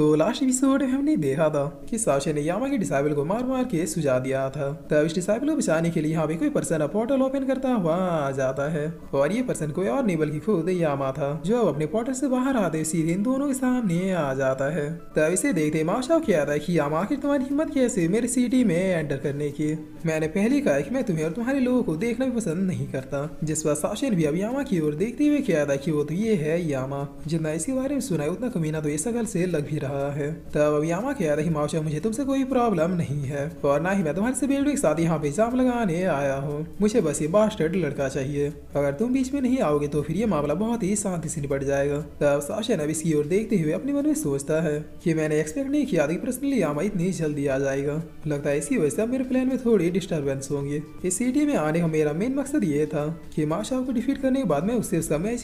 तो last episode में हमने देखा था कि साशे ने यामा के डिसाइबल को मार मार के सुझा दिया था। तब इस डिसाइबल को बचाने के लिए यहाँ पे कोई पर्सन पोर्टल ओपन करता हुआ आ जाता है और ये पर्सन कोई और नहीं, बल्कि खुद यामा था, जो अपने पोर्टल से बाहर आते सीधे इन दोनों के सामने आ जाता है। तब इसे देखते माशा किया था कि यामा आखिर तुम्हारी हिम्मत कैसे मेरी सिटी में एंटर करने की। मैंने पहले कहा कि मैं तुम्हें और तुम्हारे लोगों को देखना भी पसंद नहीं करता, जिस पर साशे ने भी अब यामा की ओर देखते हुए किया था कि वो तो ये है यामा, जितना इसके बारे में सुना है उतना कमीना तो ये सकल से लग भी रहा है। तब यामा कह रही माशा मुझे तुमसे कोई प्रॉब्लम नहीं है, और ना ही मैं तुम्हारे से बेलू के साथ यहाँ पे जाम लगाने आया हूँ। मुझे बस ये बास्टर्ड लड़का चाहिए। अगर तुम बीच में नहीं आओगे तो फिर ये मामला बहुत ही शांति से निपट जाएगा। तब साशा नब इसकी ओर देखते हुए अपने मन में सोचता है कि मैंने एक्सपेक्ट नहीं किया था कि पर्सनली यामा इतनी जल्दी आ जाएगा। लगता है इसी वजह से अब मेरे प्लान में थोड़ी डिस्टर्बेंस होंगे। इस सिटी में आने का मेरा मेन मकसद ये था कि माशा को डिफीट करने के बाद मैं उससे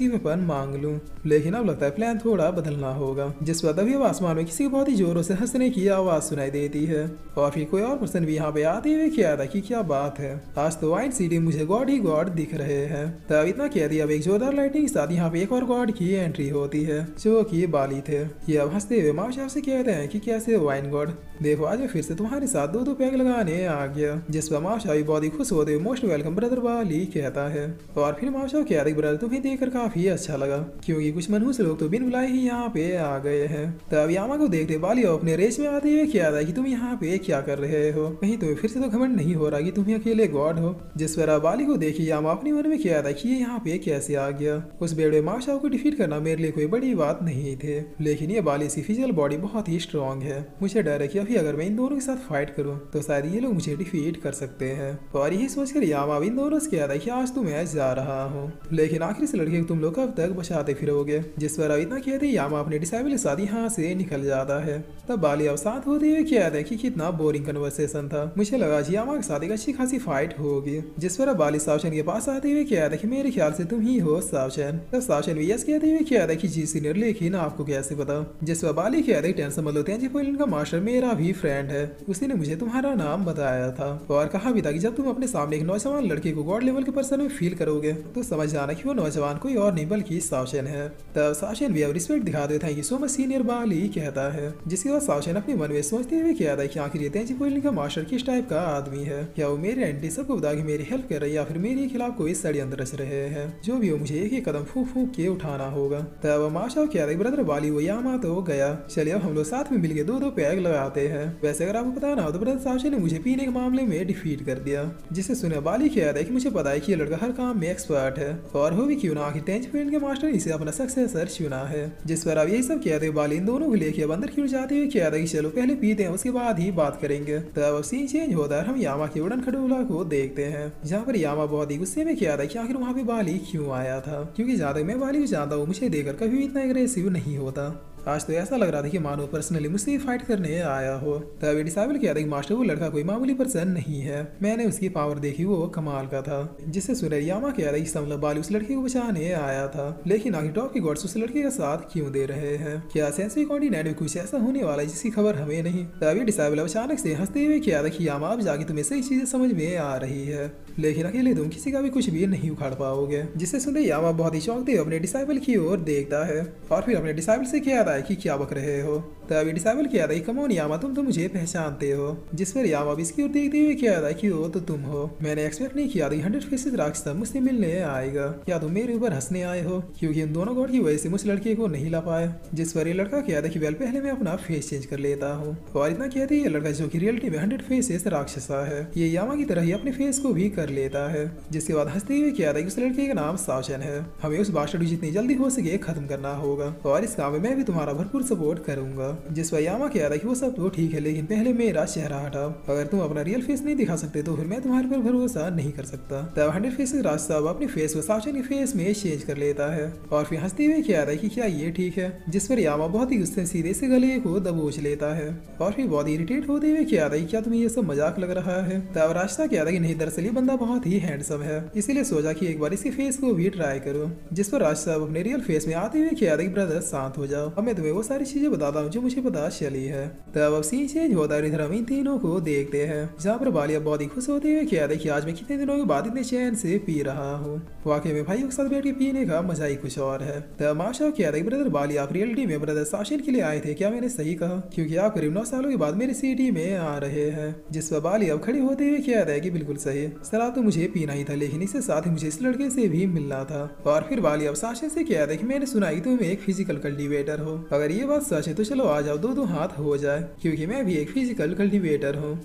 वेपन मांग लूँ। लेकिन अब लगता है प्लान थोड़ा बदलना होगा, जिस वक्त अभी अब आसमान में किसी बहुत ही जोरों से हंसने की आवाज़ सुनाई देती है। और फिर कोई और पर्सन भी यहाँ पे आते हुए किया था कि क्या बात है। आज तो वाइन सिटी मुझे गॉड ही गॉड दिख रहे हैं। तब इतना कह दिया, अब एक जोरदार लाइटिंग के साथ यहाँ पे एक और गॉड की एंट्री होती है, जो कि बाली थे। ये अब हँसते हुए माशा से कहते हैं कि कैसे वाइन गॉड देखो, आज फिर से तुम्हारे साथ दो दो पैग लगाने आ गया, जिस पर माशा भी बहुत ही खुश होते हुए मोस्ट वेलकम ब्रदर वाली कहता है। और फिर माशा कहते ब्रदर तुम्हें देखकर काफ़ी अच्छा लगा, क्योंकि कुछ मनहूस लोग तो बिन बुलाए ही यहाँ पे आ गए हैं। तब यामा को देखते बाली अपने रेस में आते हुए किया था कि तुम यहाँ पे क्या कर रहे हो? कहीं तुम्हें फिर से तो घमंड नहीं हो रहा कि तुम अकेले गॉड हो। जिस पर बाली को देखी, यामा अपने मन में किया था कि ये यहाँ पे कैसे आ गया? उस बेड़े माशा को डिफीट करना मेरे लिए कोई बड़ी बात नहीं थे। लेकिन ये बाली की फ़िज़िकल बॉडी बहुत ही स्ट्रांग है। मुझे डर है कि अभी अगर मैं इन दोनों के साथ फाइट करूँ तो शायद ये लोग मुझे डिफीट कर सकते हैं। और यही सोचकर यामा इन दोनों से किया था कि आज तो मैं जा रहा हूँ। लेकिन आखिर इस लड़के को तुम लोग कब तक बचाते फिरोगे? जिस पर अब इतना कहते यामा अपने डिसाइबल के साथ यहाँ से निकल जाता है। तब बाली अब साथ होते हुए किया कि कितना बोरिंग कन्वर्सेशन था। मुझे लगा यामा के साथ एक अच्छी खासी फाइट होगी। जिस पर बाली सावचन के पास आते हुए किया कि मेरे ख्याल से तुम ही हो सावचन। तब सावचन भी यस कहते हुए किया कि जी सीनियर लेकिन आपको कैसे पता? जिस पर बाली किया था टेंशन मत लो, तेंजी पोलिन का मास्टर मेरा भी फ्रेंड है। उसी ने मुझे तुम्हारा नाम बताया था और कहा भी था कि जब तुम अपने सामने एक नौजवान लड़के को गॉड लेवल के पर्सन में फील करोगे तो समझ जाना कि वो नौजवान कोई और नहीं, बल्कि सावचन है। तब सावचन भी अब रिस्पेक्ट दिखा देता है सो मच सीनियर बाली कहता है, जिसके बाद सावचन अपने मन में सोचते हुए किया था कि आखिर ये तेंजी पोलिन का मास्टर किस टाइप का आदमी है? क्या वो मेरे एंटी सबको बता के मेरी हेल्प कर रही है या फिर मेरे खिलाफ कोई षड्यंत्र रच रहे हैं? जो भी हो, मुझे एक ही कदम फूक फूक के उठाना होगा। तब माशा क्या ब्रदर बाली वो यामा तो गया। चलिए अब हम लोग साथ में मिलके दो दो पैग लगाते हैं। वैसे अगर आपको पता ना हो तो ब्रदर साशे ने मुझे पीने के मामले में डिफीट कर दिया, जिसे सुने बाली कह रहा है कि मुझे पता है कि ये लड़का हर काम में एक्सपर्ट है। और हो भी क्यों ना, आखिर फ़ील्ड के मास्टर इसे अपना सक्सेसर चुना है। जिस पर अब यही सब कहते बाली इन दोनों को लेके अब अंदर ओर जाते हुए क्या कि चलो पहले पीते हैं, उसके बाद ही बात करेंगे। तब सीन चेंज होता है, हम यामा के उड़न खडोला को देखते हैं। जहाँ पर यामा बहुत ही गुस्से में किया था की आखिर वहाँ पे बाली क्यूँ आया था? क्यूँकी जहाँ मैं बाली को जानता हूँ, मुझे देखकर कभी इतना एग्रेसिव नहीं होता। आज तो ऐसा लग रहा था कि मानो पर्सनली मुझसे फाइट करने आया हो। तभी डिसाइबल किया था कि मास्टर वो लड़का कोई मामूली पर्सन नहीं है। मैंने उसकी पावर देखी, वो कमाल का था। जिससे सुनर यामा कह रहा इसका मतलब बाली उस लड़के को बचाने आया था। लेकिन आखिर टॉप के गॉड्स उस लड़के का साथ क्यों दे रहे हैं? क्या सेंसरी कॉन्टिनेंट में कुछ ऐसा होने वाला है जिसकी खबर हमें नहीं? तभी डिसाइबल अचानक से हँसते हुए किया था कि यामा, अब जाके तुम्हें सही चीज़ें समझ में आ रही है। लेकिन अकेले तुम किसी का भी कुछ भी नहीं उखाड़ पाओगे। जिससे सुनते यामा बहुत ही चौंकते हुए अपने डिसाइबल की ओर देखता है। और फिर अपने डिसाइबल से कह रहा है कि क्या बक रहे हो? तभी डिसाइबल किया था कमोन यामा, तुम तो मुझे पहचानते हो। जिस पर यामा भी इसकी ओर देखते हुए किया था कि वो तो तुम हो। मैंने एक्सपेक्ट नहीं किया था हंड्रेड फेसेस राक्षस मुझसे मिलने आएगा। क्या तुम मेरे ऊपर हंसने आए हो? क्योंकि इन दोनों गॉड की वजह से मुझ लड़के को नहीं ला पाया। जिस पर ये लड़का किया था कि वेल पहले मैं अपना फेस चेंज कर लेता हूँ। और इतना कहते ये लड़का जो की रियलिटी में हंड्रेड फेसेस राक्षसा है, ये यामा की तरह ही अपने फेस को भी कर लेता है। जिसके बाद हँसते हुए किया था कि उस लड़के का नाम सावचन है। हमें उस बास्टर्ड को जितनी जल्दी हो सके खत्म करना होगा। और इस काम में मैं भी तुम्हारा भरपूर सपोर्ट करूँगा। जिस पर यामा कह रहा कि वो सब तो ठीक है, लेकिन पहले मेरा चेहरा हटाओ। अगर तुम अपना रियल फेस नहीं दिखा सकते तो फिर मैं तुम्हारे पर भरोसा नहीं कर सकता। तब हंड्रेड फेस राज साहब अपने फेस को सावचन फेस में चेंज कर लेता है। और फिर हँसते हुए कह रहा है कि क्या ये ठीक है? जिस पर यामा बहुत ही गुस्से सीधे से गले को दबोच लेता है। और फिर बहुत इरिटेट होते हुए कह रहा है क्या तुम्हें ये सब मज़ाक लग रहा है? तब रास्ता कह रहा कि नहीं, दरअसल ये बंदा बहुत ही हैंडसम है। इसीलिए सोचा कि एक बार इसके फेस को भी ट्राई करो। जिस पर राज साहब अपने रियल फेस में आते हुए कह रहा है ब्रदर, शांत हो जाओ। मैं तुम्हें वो सारी चीज़ें बताता हूँ जो मुझे पता चली है। तब अब सीन चेंज होता है इधर हम इन तीनों को देखते हैं। जहाँ पर बालिया बहुत ही खुश होते हुए क्या देखिए, आज मैं कितने दिनों के बाद इतने चैन से पी रहा हूँ। वाकई में भाइयों के साथ बैठ के पीने का मज़ा ही कुछ और है। तब माशा क्या देख ब्रदर बालिया आप रियलिटी में ब्रदर शासन के लिए आए थे? क्या मैंने सही कहा? क्योंकि आप करीब नौ सालों के बाद मेरे सिटी में आ रहे हैं। जिस पर बालिया अब खड़े होते हुए क्या कि, बिल्कुल सही शराब तो मुझे पीना ही था, लेकिन इसके साथ ही मुझे इस लड़के से भी मिलना था। और फिर बालिया अब शासन से क्या कि, मैंने सुना ही तुम एक फ़िज़िकल कल्टीवेटर हो। अगर ये बात सच है तो चलो आ जाओ दो दो हाथ हो जाए, क्योंकि मैं भी एक फ़िज़िकल कल्टिवेटर हूँ।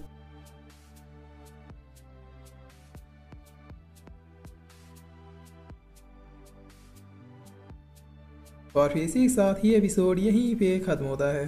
और फिर इसी के साथ ही एपिसोड यहीं पे ख़त्म होता है।